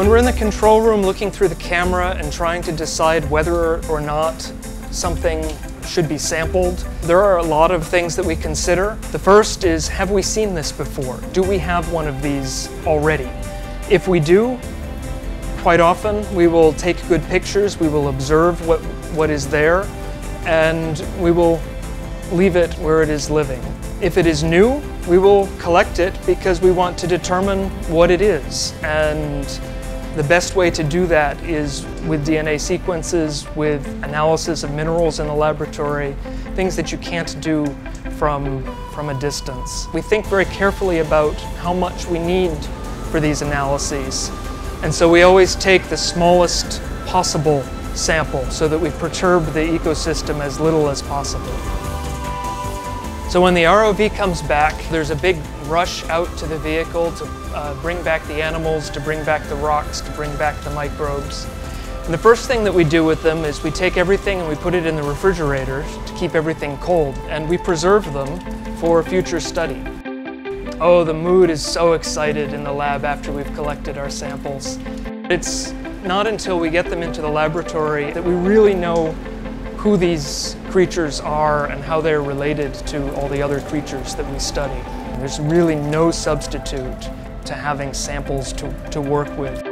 When we're in the control room looking through the camera and trying to decide whether or not something should be sampled, there are a lot of things that we consider. The first is, have we seen this before? Do we have one of these already? If we do, quite often we will take good pictures, we will observe what, what is there, and we will leave it where it is living. If it is new, we will collect it because we want to determine what it is. And the best way to do that is with DNA sequences, with analysis of minerals in the laboratory, things that you can't do from, from a distance. We think very carefully about how much we need for these analyses. And so we always take the smallest possible sample so that we perturb the ecosystem as little as possible. So when the ROV comes back, there's a big rush out to the vehicle to uh, bring back the animals, to bring back the rocks, to bring back the microbes. And the first thing that we do with them is we take everything and we put it in the refrigerator to keep everything cold, and we preserve them for future study. Oh, the mood is so excited in the lab after we've collected our samples. It's not until we get them into the laboratory that we really know who these creatures are and how they're related to all the other creatures that we study. There's really no substitute to having samples to, to work with.